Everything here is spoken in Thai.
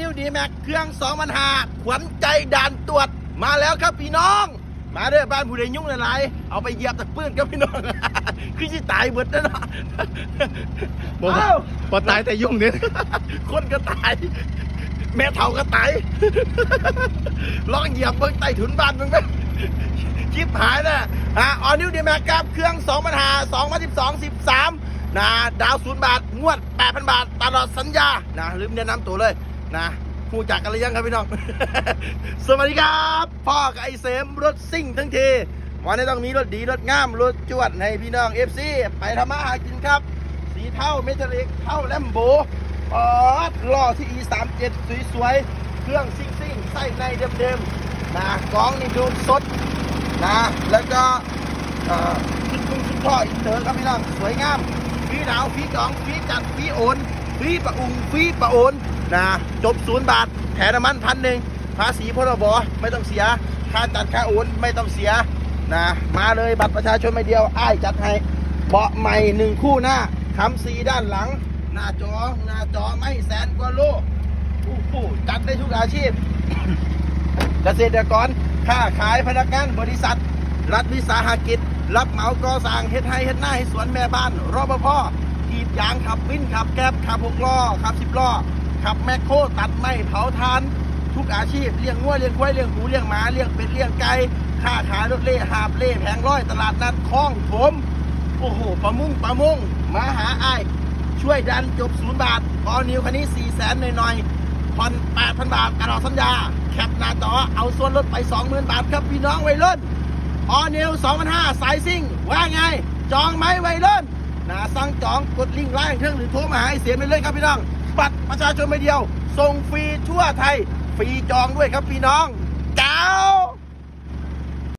นิวดีแม็กเครื่องสองพันหาขวัญใจด่านตรวจมาแล้วครับพี่น้อง มาเด้อบ้านผู้ใดยุ่งหลายๆเอาไปเหยียบตะปื้นครับพี่น้องคือที่ตายเบิดแล้วเนาะบอกอ้าวพอตายแต่ยุ่งเนี่ยคนก็ตาย แม่เฒ่าก็ตายลองเหยียบเบิ้งใต้ถุนบ้านมึงไหมคลิปหายนะอะออนิวดีแม็กครับเครื่อง2 0 0 2 2012 13น นะดาวศูนย์บาท งวด 8,000 บาท ตลอดสัญญานะลืมแนะนำตัวเลยนะคู่จักกันหรือยังครับพี่น้อง สวัสดีครับ พ่อกับไอเสมรถซิ่งทั้งทีวันนี้ต้องมีรถดีรถงามรถจวดให้พี่น้องเอฟซีไปทำมาหากินครับ สีเท่าเมทัลลิกเท่าแลมโบปอดล้อที่ E37 สวยๆ เครื่องซิ่งซิ่งๆไส้ในเดิมๆนะกล้องนี่ดูสดนะแล้วก็ชุดคุ้งชุดท่ออินเตอร์ครับพี่น้องสวยงาม ฟรีดาวน์ฟรีกล่องฟรีจัดฟรีโอนฟรีประอุงฟรีประโอนนะจบศูนย์บาทแถมน้ำมันพันหนึ่งภาษีพรบไม่ต้องเสีย ค่าจัดค่าโอนไม่ต้องเสียนะมาเลยบัตรประชาชนใบเดียวอ้ายจัดให้เบาะใหม่หนึ่งคู่หน้าทำสีด้านหลัง หน้าจอหน้าจอไมล์แสนกว่าโลโอ้โหจัดได้ทุกอาชีพ เกษตรกรค้าขายพนักงานบริษัท รัฐวิสาหกิจ รับเหมาก่อสร้างเฮ็ดให้เฮ็ดหน้าให้สวนแม่บ้านรปภกรีดยางขับวินขับแก๊บขับหกล้อขับสิบล้อขับแมคโครตัดไม้เผาทาน ทุกอาชีพเลี้ยงงัวเลี้ยงควายเลี้ยงหมูเลี้ยงหมาเลี้ยงเป็ดเลี้ยงไก่ค้าขายรถเล่หาบเล่แผงร้อยตลาดนัดคลองถมโอ้โหประมุงประมุงมาหาอ้ายช่วยดันจบศูนย์บาท All New คันนี้4แสนหน่อยๆผ่อน8,000บาทตลอดสัญญา แคปหน้าจอเอาส่วนลดไป20,000บาทครับพี่น้องวัยรุ่น All New 2.5สายซิ่ง ว่าไง จองไหมวัยรุ่นนะสั่งจองกดลิงก์ไลน์เครื่องหรือโทรมาหาอ้ายเสียงไปเลยครับพี่น้อง บัตรประชาชนใบเดียว ส่งฟรีทั่วไทย ฟรีจองด้วยครับพี่น้อง เจ้า